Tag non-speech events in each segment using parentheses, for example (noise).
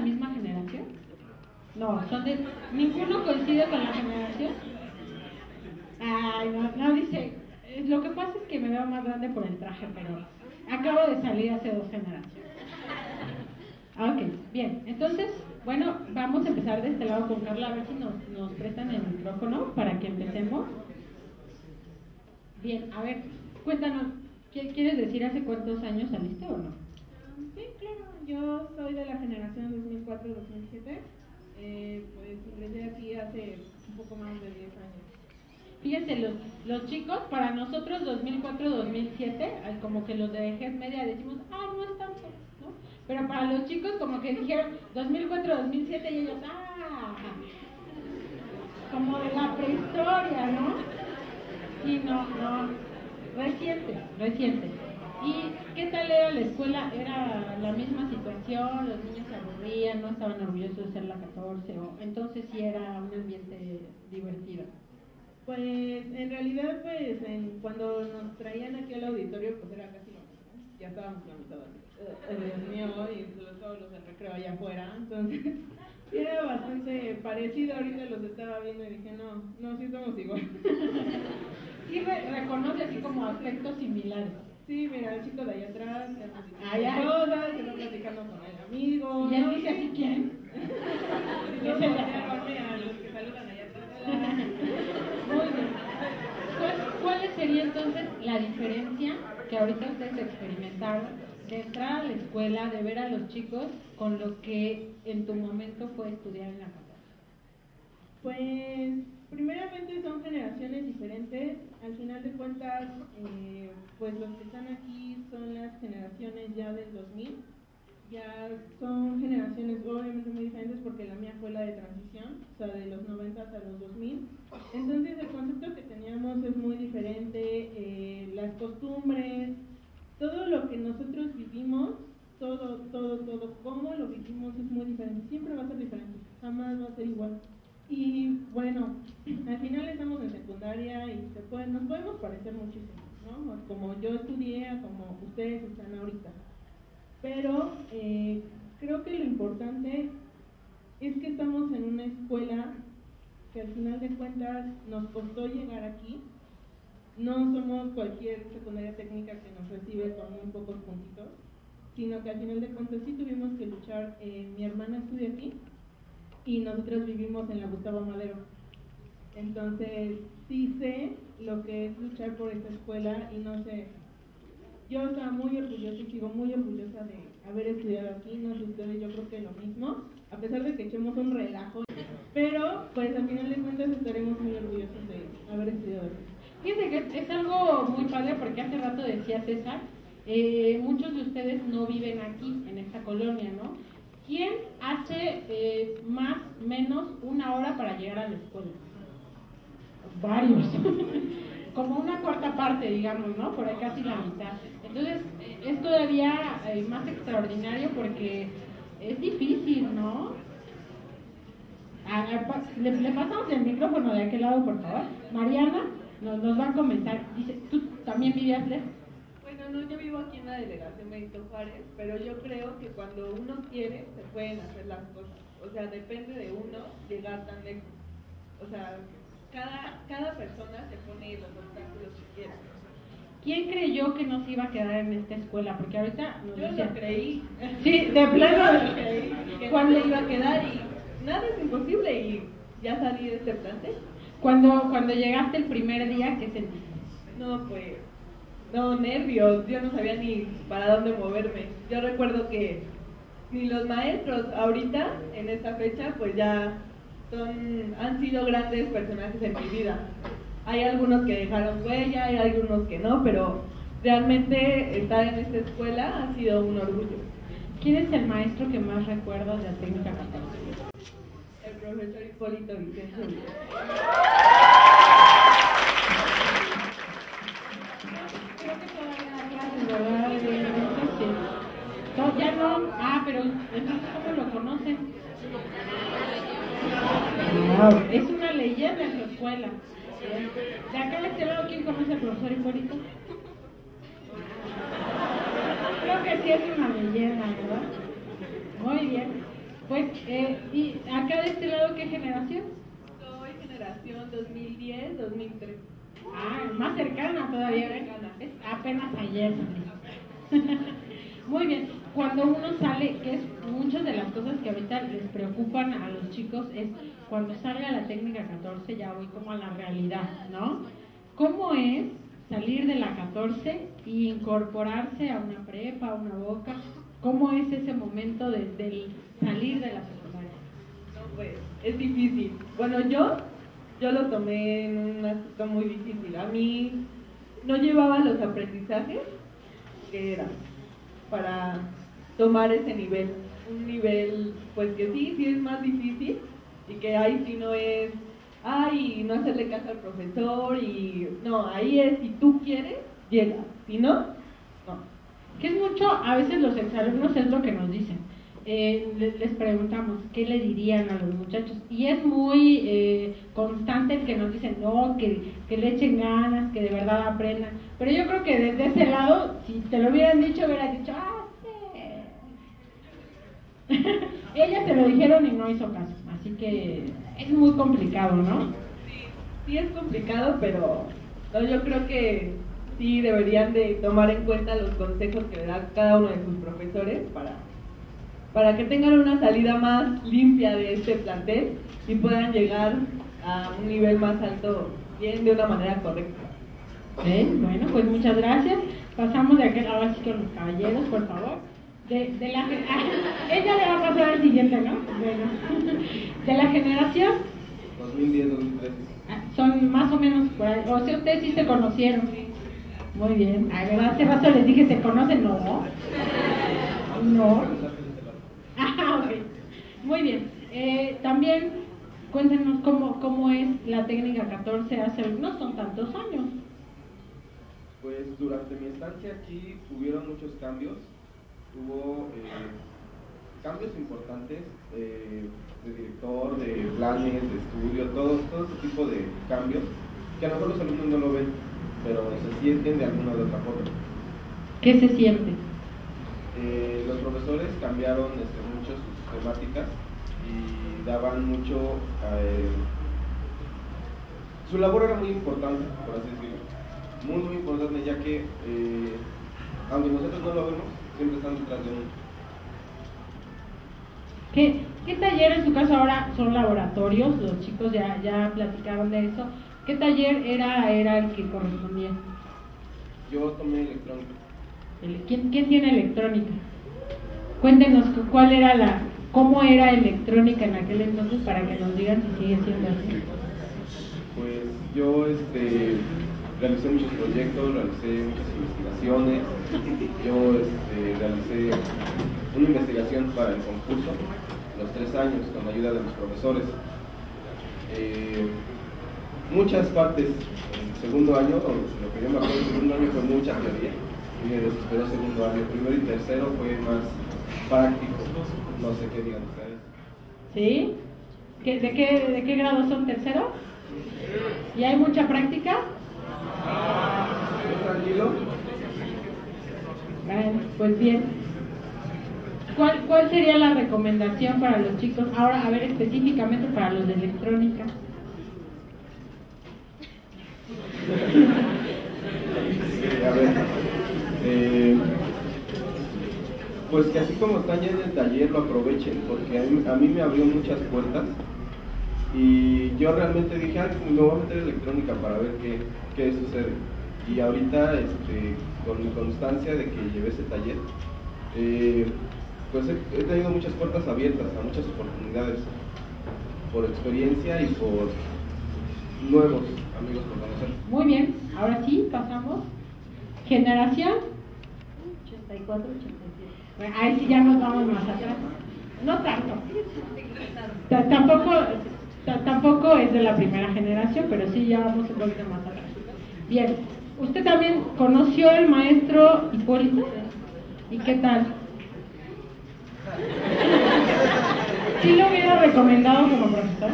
la misma generación? No, son. ¿Ninguno coincide con la generación? Ay, no, no, dice... eh, Lo que pasa es que me veo más grande por el traje, pero acabo de salir hace dos generaciones. Ok, bien. Entonces, bueno, vamos a empezar de este lado con Carla, a ver si nos, nos prestan el micrófono para que empecemos. Bien, a ver, cuéntanos, ¿qué quieres decir hace cuántos años saliste o no? Yo soy de la generación 2004-2007, eh, pues ingresé aquí hace un poco más de 10 años. Fíjense, los, los chicos, para nosotros 2004-2007, al- como que los de vejez media decimos, ah, no es tanto, ¿no? Pero para los chicos como que dijeron 2004-2007 y ellos, ah, como de la prehistoria, ¿no? Sí, no, no, reciente, reciente. ¿Y qué tal era la escuela? ¿Era la misma situación? ¿Los niños se aburrían? ¿No estaban orgullosos de ser la 14? O, entonces sí era un ambiente divertido. Pues en realidad, pues en- cuando nos traían aquí al auditorio, pues era casi lo mismo. Ya estábamos la mitad así. "Eh, Dios mío, y los- todos los del recreo allá afuera. Entonces, (laughs) era bastante parecido. Ahorita los estaba viendo y dije, no, no, sí somos igual. (laughs) Sí re- reconoce así como aspectos similares. Sí, mira, el chico de allá atrás, ya platicando cosas, que está platicando con el amigo. Y él ¿no? dice así, ¿quién? (laughs) Y luego voltearon a los que saludan allá atrás. (laughs) Muy bien. ¿Cuál, sería entonces la diferencia que ahorita ustedes experimentaron de entrar a la escuela, de ver a los chicos con lo que en tu momento fue estudiar en la carrera? Pues, primeramente son generaciones diferentes. Al final de cuentas, eh, pues los que están aquí son las generaciones ya del 2000. Ya son generaciones obviamente muy diferentes porque la mía fue la de transición, o sea, de los 90 a los 2000. Entonces el concepto que teníamos es muy diferente, eh, las costumbres, todo lo que nosotros vivimos, todo, todo, todo, cómo lo vivimos es muy diferente, siempre va a ser diferente, jamás va a ser igual. Y bueno, al final estamos en secundaria y se puede, nos podemos parecer muchísimo, ¿no? Como yo estudié, como ustedes están ahorita. Pero eh, creo que lo importante es que estamos en una escuela que al final de cuentas nos costó llegar aquí. No somos cualquier secundaria técnica que nos recibe con muy pocos puntitos, sino que al final de cuentas sí tuvimos que luchar. Eh, mi hermana estudia aquí y nosotros vivimos en la Gustavo Madero. Entonces, sí sé lo que es luchar por esta escuela y no sé, yo estaba muy orgullosa y sigo muy orgullosa de haber estudiado aquí, no sé ustedes, yo creo que lo mismo, a pesar de que echemos un relajo, pero pues al final de cuentas estaremos muy orgullosos de haber estudiado aquí. Fíjense que es, algo muy padre porque hace rato decía César, eh, muchos de ustedes no viven aquí, en esta colonia, ¿no? ¿Quién hace eh, más menos una hora para llegar a la escuela? Varios. (laughs) Como una cuarta parte, digamos, ¿no? Por ahí casi la mitad. Entonces, es todavía eh, más extraordinario porque es difícil, ¿no? A ver, le pasamos el micrófono de aquel lado, por favor. Mariana nos, nos va a comentar. Dice, ¿tú también vivías lejos? Bueno, no, yo vivo aquí en la delegación Benito Juárez, pero yo creo que cuando uno quiere, se pueden hacer las cosas. O sea, depende de uno llegar tan lejos. O sea, cada, cada persona se pone los obstáculos que quiere. ¿Quién creyó que nos iba a quedar en esta escuela? Porque ahorita nos Yo decían- lo creí. Sí, de Yo plano. creí. Que no me iba a quedar y nada es imposible y ya salí de este plantel. Cuando, cuando llegaste el primer día, ¿qué sentiste? No, pues, no, nervios, yo no sabía ni para dónde moverme. Yo recuerdo que ni los maestros ahorita, en esta fecha, pues ya son, han sido grandes personajes en mi vida. Hay algunos que dejaron huella, hay algunos que no, pero realmente estar en esta escuela ha sido un orgullo. ¿Quién es el maestro que más recuerdas de la técnica 14? El profesor Hipólito creo que todavía hay de ya no. Ah, pero entonces, ¿cómo lo conocen? Es una leyenda en su escuela. De acá de este lado, ¿quién conoce al profesor Hipólito? Creo que sí es una leyenda, ¿verdad? Muy bien. Pues, eh, ¿y acá de este lado qué generación? Soy generación 2010-2003. Ah, más cercana todavía, ¿eh? Es apenas ayer. (laughs) Muy bien, cuando uno sale, que es muchas de las cosas que ahorita les preocupan a los chicos, es cuando salga la técnica 14, ya voy como a la realidad, ¿no? ¿Cómo es salir de la 14 e incorporarse a una prepa, a una boca? ¿Cómo es ese momento de, del salir de la secundaria? No, pues, es difícil. Bueno, yo, yo lo tomé en una situación muy difícil. A mí no llevaba los aprendizajes que eran para tomar ese nivel. Un nivel, pues que sí, sí es más difícil y que ahí sí no es, ay, no hacerle caso al profesor y no, ahí es, si tú quieres, llegas, si no, no. Que es mucho, a veces los exalumnos es lo que nos dicen. Eh, les, preguntamos qué le dirían a los muchachos y es muy eh, constante el que nos dicen no, que, que le echen ganas, que de verdad aprendan. Pero yo creo que desde ese lado, si te lo hubieran dicho, hubieras dicho, ah, sí. (laughs) Ellas se lo dijeron y no hizo caso, así que es muy complicado, ¿no? Sí, es complicado, pero yo creo que sí deberían de tomar en cuenta los consejos que le da cada uno de sus profesores para, para que tengan una salida más limpia de este plantel y puedan llegar a un nivel más alto bien de una manera correcta. ¿Eh? Bueno, pues muchas gracias. Pasamos de aquel ahora sí con los caballeros, por favor. De, de la, (laughs) ah, ella le va a pasar al siguiente, ¿no? Bueno. (laughs) De la generación, 2010-2013. ah, son más o menos por ahí. O sea, ustedes sí se conocieron. Muy bien. A ver, hace rato les dije, ¿se conocen? No. No. Muy bien. Eh, también cuéntenos cómo, cómo es la técnica 14 hace, no son tantos años. Pues durante mi estancia aquí hubieron muchos cambios. Hubo eh, cambios importantes eh, de director, de planes, de estudio, todo, todo ese tipo de cambios que a lo mejor los alumnos no lo ven, pero se sienten de alguna u otra forma. ¿Qué se siente? Eh, los profesores cambiaron este, mucho sus temáticas y daban mucho... eh, su labor era muy importante, por así decirlo. Muy, muy importante, ya que, eh, aunque nosotros no lo vemos, siempre están detrás de uno. ¿Qué, ¿Qué taller en su caso ahora son laboratorios? Los chicos ya, ya platicaron de eso. ¿Qué taller era, era el que correspondía? Yo tomé electrónica. El- ¿Quién, quién tiene electrónica? Cuéntenos cu- cuál era la, cómo era electrónica en aquel entonces para que nos digan si sigue siendo así. Pues yo este, realicé muchos proyectos, realicé muchas investigaciones. Yo este, realicé una investigación para el concurso, los tres años, con la ayuda de mis profesores. Eh, muchas partes, en segundo año, lo que yo me acuerdo, el segundo año fue mucha teoría, y me desesperó segundo año. Primero y tercero fue más práctico, no sé qué digan ustedes. ¿Sí? ¿Qué- de, qué, ¿De qué grado son? ¿Tercero? ¿Y hay mucha práctica? Bueno, pues bien. ¿Cuál, ¿Cuál sería la recomendación para los chicos? Ahora, a ver, específicamente para los de electrónica. (laughs) A ver, eh, pues que así como están ya en el taller lo aprovechen, porque a mí, a mí me abrió muchas puertas y yo realmente dije, ah, me voy a meter electrónica para ver qué, qué sucede. Y ahorita, este, con mi constancia de que llevé ese taller, eh, pues he, he tenido muchas puertas abiertas a muchas oportunidades, por experiencia y por nuevos amigos por conocer. Muy bien, ahora sí, pasamos. Generación 84, 87. Bueno, ahí sí ya nos vamos más atrás. No tanto. Ta- Tampoco, ta- tampoco es de la primera generación, pero sí ya vamos un poquito más atrás. Bien, ¿usted también conoció al maestro Hipólito? ¿Y qué tal? ¿Sí lo hubiera recomendado como profesor?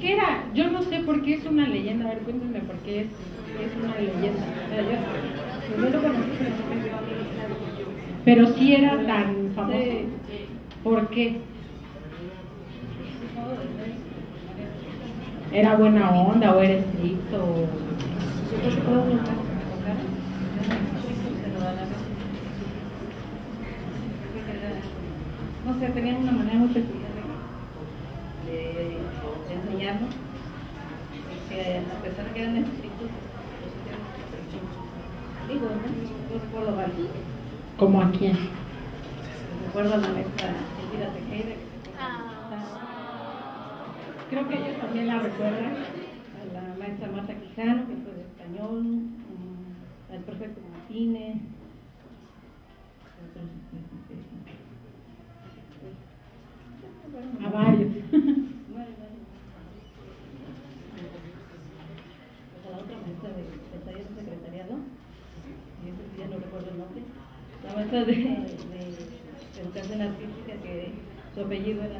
¿Qué era? Yo no sé por qué es una leyenda. A ver, cuéntenme por qué es, es una leyenda. Pero sí era tan famoso. ¿Por qué? ¿Era buena onda o era estricto? No sé, tenían una manera muy peculiar de, enseñarnos. Que a pesar de que eran estrictos, digo, ¿no? Por lo válido. ¿Como a quién? Recuerdo a la maestra Elvira Tejeda. Creo que ellos también la recuerdan. A la maestra Marta Quijano, que fue de español, um, al prefecto Martínez. A varios. A la otra maestra de, de taller de secretariado, y ese sí ya no recuerdo el nombre, la maestra de, de educación artística que su apellido era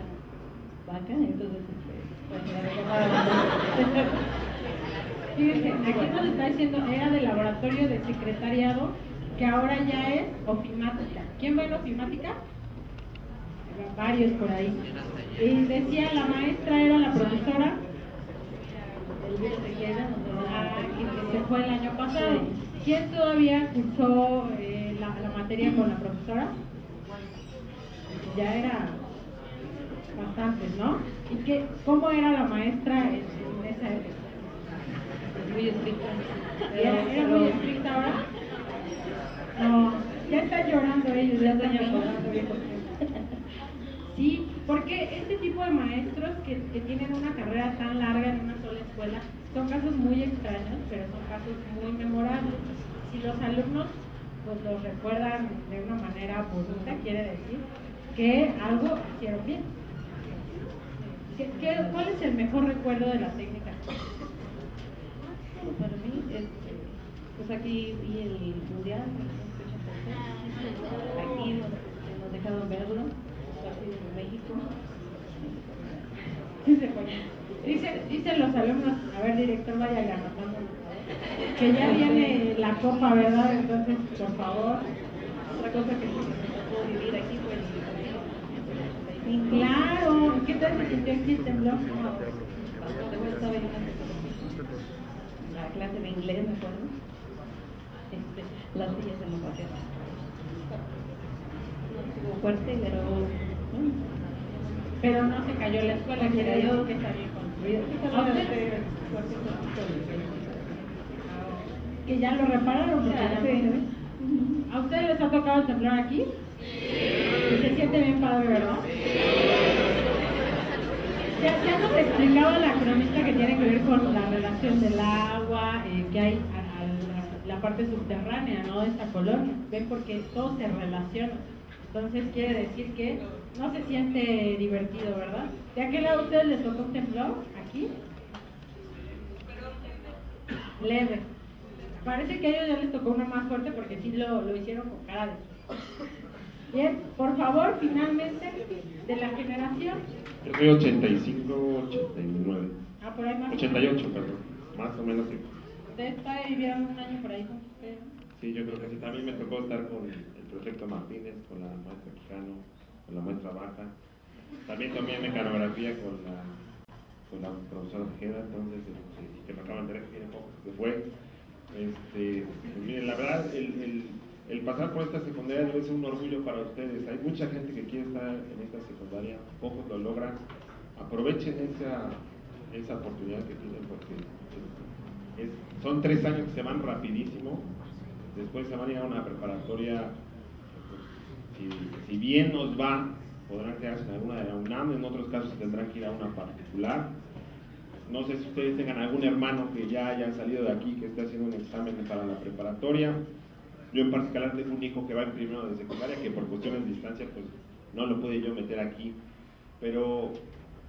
Vaca, entonces este, pues. (laughs) Fíjense, aquí nos está diciendo, era de laboratorio de secretariado, que ahora ya es ofimática. ¿Quién va en ofimática? Varios por ahí. Y decía, la maestra era la profesora, que se fue el año pasado. ¿Quién todavía cursó eh, la, la materia con la profesora? Ya era bastantes, ¿no? ¿Y qué, cómo era la maestra en, en esa época? muy estricta. ¿Era, era muy estricta ahora? No, ya están llorando ellos, ya están llorando. Sí, porque este tipo de maestros que, que tienen una carrera tan larga en una sola escuela son casos muy extraños, pero son casos muy memorables. Si los alumnos pues los recuerdan de una manera bonita, quiere decir que algo hicieron bien. ¿Qué, qué, cuál es el mejor recuerdo de la técnica? Para mí, este, pues aquí vi el mundial, aquí nos, nos dejaron verlo, partido de México. Dice, dicen los alumnos, a ver director, vaya anotando, que ya viene la copa, ¿verdad? Entonces, por favor. Otra cosa que me tocó vivir aquí fue el 85. Claro, ¿qué tal se sintió aquí el en una- la clase de inglés, me acuerdo. Este, las sillas se nos pasaron. Estuvo fuerte, pero bueno, Pero no se cayó la escuela, que está bien construida. ¿A ustedes? Que ya lo repararon. ¿A ustedes les ha tocado el temblor aquí? Y se siente bien padre, ¿verdad? Ya, ya nos explicaba la cronista que tiene que ver con la relación del agua eh, que hay a, a la, la parte subterránea ¿no? de esta colonia. Ven porque todo se relaciona. Entonces quiere decir que no se siente divertido, ¿verdad? ¿De aquel lado a ustedes les tocó un temblor? ¿Aquí? Leve. Parece que a ellos ya les tocó uno más fuerte porque sí lo, lo hicieron con cara de. Bien, por favor, finalmente, de la generación. Yo soy 85, 89. Ah, por ahí más. 88, perdón. Más o menos sí. Ustedes vivieron un año por ahí con ustedes. Sí, yo creo que sí. También me tocó estar con el prefecto Martínez, con la maestra Quijano, con la maestra Baja. También tomé mecanografía con la, con la profesora Tejeda, entonces, este, que me acaban de decir poco que fue. Este, miren, la verdad, el, el, el pasar por esta secundaria debe ser un orgullo para ustedes. Hay mucha gente que quiere estar en esta secundaria, pocos lo logran. Aprovechen esa, esa oportunidad que tienen porque son tres años que se van rapidísimo. Después se van a ir a una preparatoria. pues, si, si bien nos va, podrán quedarse en alguna de la UNAM, en otros casos tendrán que ir a una particular. No sé si ustedes tengan algún hermano que ya haya salido de aquí, que esté haciendo un examen para la preparatoria. Yo en particular tengo un hijo que va en primero de secundaria, que por cuestiones de distancia, pues no lo pude yo meter aquí. Pero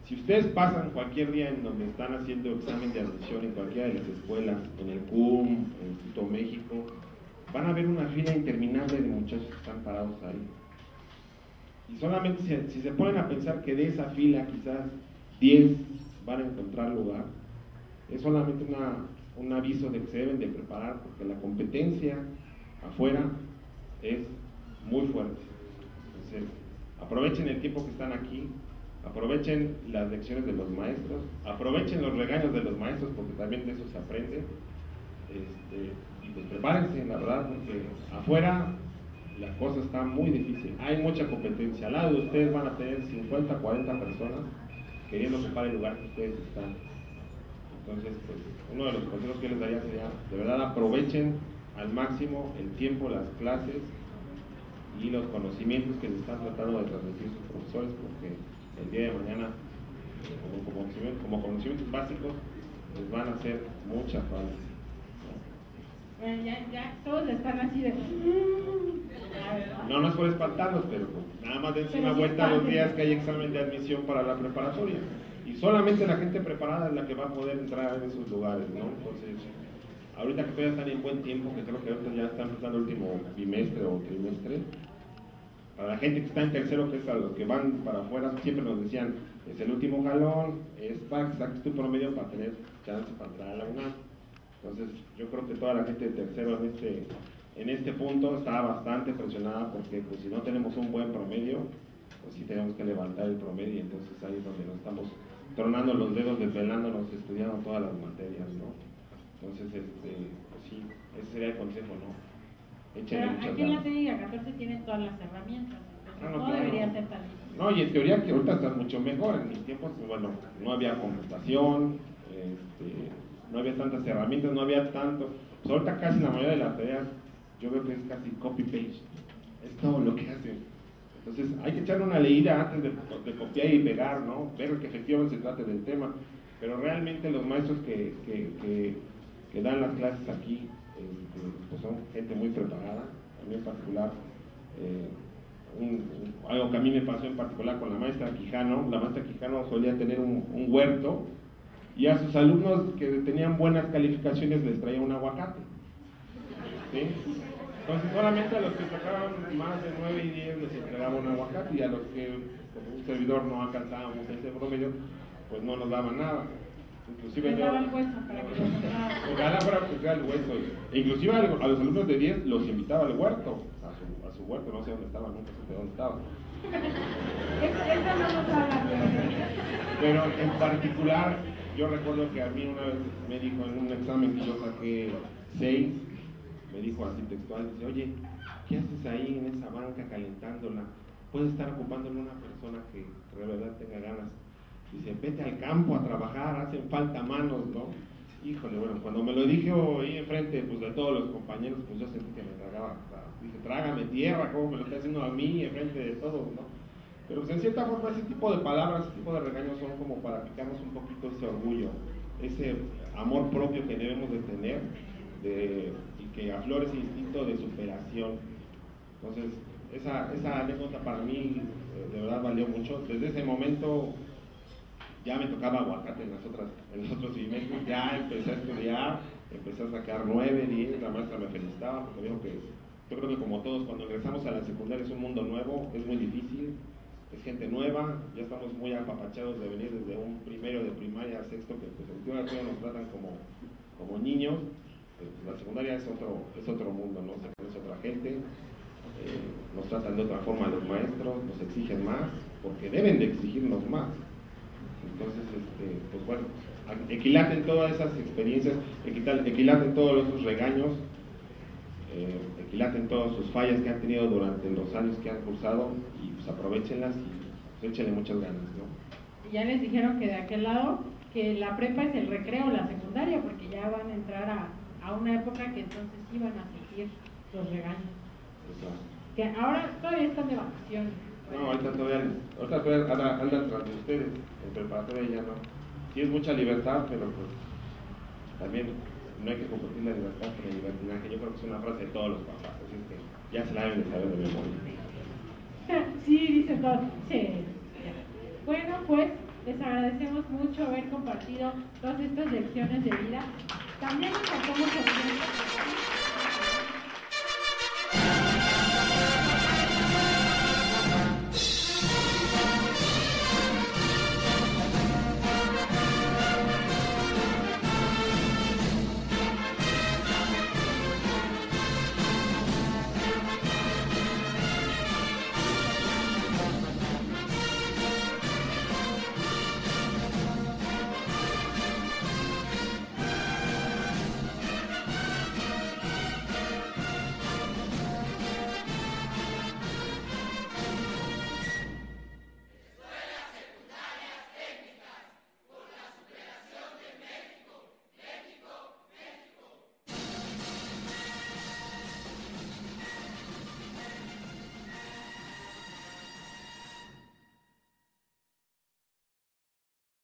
si ustedes pasan cualquier día en donde están haciendo examen de admisión en cualquiera de las escuelas, en el CUM, en el Instituto México, van a ver una fila interminable de muchachos que están parados ahí. Y solamente si, si se ponen a pensar que de esa fila quizás 10, van a encontrar lugar. Es solamente una, un aviso de que se deben de preparar porque la competencia afuera es muy fuerte. Entonces, aprovechen el tiempo que están aquí, aprovechen las lecciones de los maestros, aprovechen los regaños de los maestros porque también de eso se aprende. Este, y pues prepárense, la verdad, porque afuera la cosa está muy difícil. Hay mucha competencia. Al lado de ustedes van a tener 50, 40 personas queriendo ocupar el lugar que ustedes están. Entonces, pues, uno de los consejos que les daría sería, de verdad, aprovechen al máximo el tiempo, las clases y los conocimientos que les están tratando de transmitir sus profesores, porque el día de mañana, como, como conocimientos básicos, les van a hacer mucha falta. Bueno, ya, ya todos están así de... No nos puede espantarlos, pero nada más dense una vuelta los días que hay examen de admisión para la preparatoria. Y solamente la gente preparada es la que va a poder entrar en esos lugares, ¿no? Entonces, ahorita que todavía están en buen tiempo, que creo que ahorita ya están empezando el último bimestre o trimestre, para la gente que está en tercero, que es a los que van para afuera, siempre nos decían, es el último jalón, es para que saques tu promedio para tener chance para entrar a la UNAM. Entonces, yo creo que toda la gente de tercero en este, en este punto está bastante presionada porque pues, si no tenemos un buen promedio, pues sí tenemos que levantar el promedio, entonces ahí es donde nos estamos tronando los dedos, desvelándonos, estudiando todas las materias, ¿no? Entonces, este, pues sí, ese sería el consejo, ¿no? Pero Échenle muchas aquí en la técnica 14 tienen todas las herramientas, entonces Ah, no, no claro. debería ser tan difícil. No, y en teoría que ahorita está mucho mejor. En mis tiempos, bueno, no había computación, no había tantas herramientas, no había tanto. Pues ahorita casi la mayoría de las tareas, yo veo que es casi copy-paste. Es todo lo que hacen. Entonces, hay que echarle una leída antes de, copiar y pegar, ¿no? Ver que efectivamente se trate del tema. Pero realmente los maestros que, que, dan las clases aquí, este, pues son gente muy preparada. A mí en particular, eh, algo que a mí me pasó en particular con la maestra Quijano. La maestra Quijano solía tener un huerto y a sus alumnos que tenían buenas calificaciones les traía un aguacate. ¿sí? Entonces solamente a los que sacaban más de 9 y 10 les entregaba un aguacate y a los que como un servidor no alcanzábamos ese promedio, pues no nos daban nada. Inclusive Les yo- daba el hueso para que. (laughs) Ojalá fuera el hueso. E inclusive a, a los alumnos de 10 los invitaba al huerto, a su, a su huerto, no sé dónde estaba, nunca supe dónde estaba. (laughs) Pero en particular, yo recuerdo que a mí una vez me dijo en un examen que yo saqué 6, me dijo así textual, dice, oye, ¿qué haces ahí en esa banca calentándola? Puedes estar ocupándole una persona que de verdad tenga ganas. Dice, vete al campo a trabajar, hacen falta manos, ¿no? Híjole, bueno, cuando me lo dijo ahí enfrente pues, de todos los compañeros, pues yo sentí que me tragaba. dije, trágame tierra, ¿cómo me lo está haciendo a mí enfrente de todos, no? Pero pues, en cierta forma ese tipo de palabras, ese tipo de regaños son como para picarnos un poquito ese orgullo, ese amor propio que debemos de tener y que aflore ese instinto de superación. Entonces, esa, esa anécdota para mí eh, de verdad valió mucho. Desde ese momento ya me tocaba aguacate en las otras, en los otros trimestres, ya empecé a estudiar, empecé a sacar 9, 10, la maestra me felicitaba porque dijo que yo creo que como todos cuando ingresamos a la secundaria es un mundo nuevo, es muy difícil, es gente nueva, ya estamos muy apapachados de venir desde un primero de primaria a sexto, que pues todavía nos tratan como, como niños, pues, la secundaria es otro, es otro mundo, ¿no? Se conoce otra gente, eh, nos tratan de otra forma los maestros, nos exigen más, porque deben de exigirnos más. Entonces, este, pues bueno, equilaten todas esas experiencias, equilaten todos esos regaños, eh, equilaten todas sus fallas que han tenido durante los años que han cursado aprovechenlas y pues, échenle muchas ganas, ¿no? Y ya les dijeron que de aquel lado, que la prepa es el recreo, la secundaria, porque ya van a entrar a, a una época que entonces sí van a sentir los regaños. Que ahora todavía están de vacaciones. no, ahorita todavía, ahorita todavía andan, andan tras de ustedes, en preparatoria ya no. Sí es mucha libertad, pero pues también no hay que confundir la libertad con el libertinaje. Yo creo que es una frase de todos los papás, así que ya se la deben de saber de memoria. (laughs) Sí, dice todo. Sí. Bueno, pues les agradecemos mucho haber compartido todas estas lecciones de vida. También nos pasamos